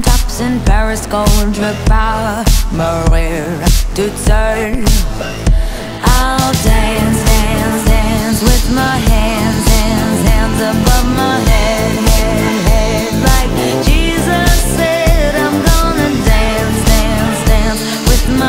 Tops in Paris, gold power, Maria to turn. I'll dance, dance, dance with my hands, hands, hands above my head, head, head. Like Jesus said, I'm gonna dance, dance, dance with my.